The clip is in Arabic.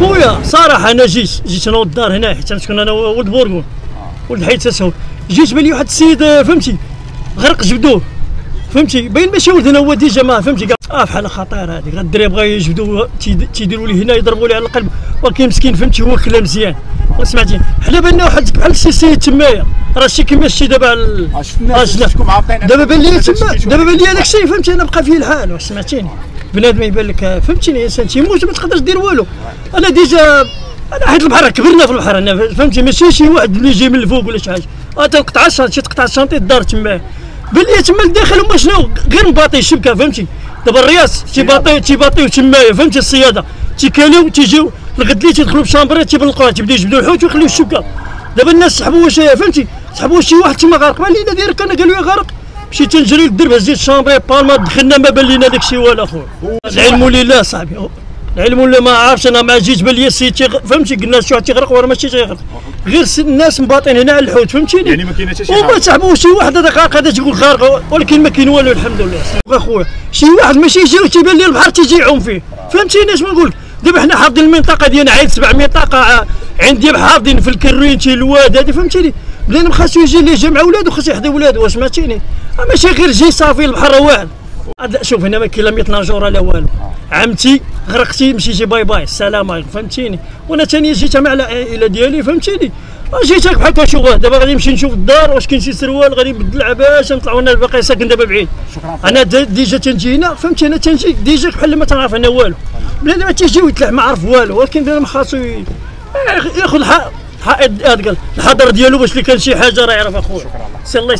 خويا صراحة أنا جيت جيت أنا والدار هنا حيت نسكن أنا ولد بورغون ولد حي تسهل جيت بان لي واحد السيد آه، فهمتي غرق جبدوه فهمتي باين ماشي ولدنا هو ديجا ما فهمتي قال آه بحال خطير هذيك. غا الدراري بغا يجبدوه تيد- تيديروا ليه هنا يضربوا ليه على القلب. ولكن مسكين فهمتي هو كلا مزيان. سمعتي حنا بالنا واحد بحال السي سيد تمايا. راه شي كيما شتي دابا ال- آه، آه، دابا بان لي تما دابا بان لي هذا هذاك الشيء فهمتي أنا بقى فيه الحال. واش سمعتيني؟ بنادم يبان لك. فهمتيني انسان تيموت ما تقدرش دير والو. أنا ديجا أنا حيت البحر كبرنا في البحر أنا. فهمتي ماشي شي واحد اللي يجي من الفوق ولا شي حاجة. تقطع الشنط شي تقطع الشنطي الدار تما. بان لي تما الداخل هما شنو؟ غير مباطي الشبكه فهمتي دابا الرياس تيباطي تيباطيو تمايا فهمتي الصيادة. تيكاليو تيجيو الغدلي تيدخلوا بشامبري تيبلقوها تيبداو يجبدوا الحوت ويخليو الشبكة. دابا الناس سحبوا واش فهمتي سحبوا شي واحد تما غارق. بان لينا داير كان قالوا لي غارق. مشيت نجري للدرب هزيت الشامبري بالما دخلنا ما بان لينا داك الشيء والو اخويا العلم لله صاحبي العلم ولا ما عارفش أنا ما جيت بان لي السيد تيغ- فهمتي؟ قلنا شي واحد تيغرق وراه ماشي تيغرق. غير الناس مباطين هنا على الحوت فهمتيني؟ يعني ما كاين حتى شي وما حاجة. تسحبوا شي واحد هذا غارق هذا تيقول غارق ولكن ما كاين والو الحمد لله. أخويا شي واحد ماشي يجي وتيبان لي البحر تيجي يعوم فيه. فهمتيني اش نقول لك دابا حنا حافظين المنطقة ديالنا عيد سبع منطقه ع- عندي حافظين في الكرين تي الواد هذه فهمتيني؟ بنادم خاصو يجي اللي جمع ولادو خاصو يحضر ولادو واش آه ماشي غير جي صافي البحر واعر شوف هنا ما كاين لا 100 ناجوره لا والو. عمتي غرقتي مشيتي باي باي. السلام عليكم فهمتيني؟ وأنا ثاني جيت مع العائله ديالي فهمتيني؟ آه جيت هاك بحال كنشوف دابا غادي نمشي نشوف الدار واش كاين شي سروال غادي نبدل العباس نطلعوا أنا باقي ساكن دابا بعيد. شكراً. أنا ديجا تنجي هنا فهمتي أنا تنجي ديجا بحال ما تنعرف أنا والو. بنادم ما تيجي ويطلع ما عرف والو. ولكن بنادم خاصو ي- ياخذ الحائط الحائط الحضر ديالو باش اللي كان شي حاجة راه يعرف أخويا. سي الله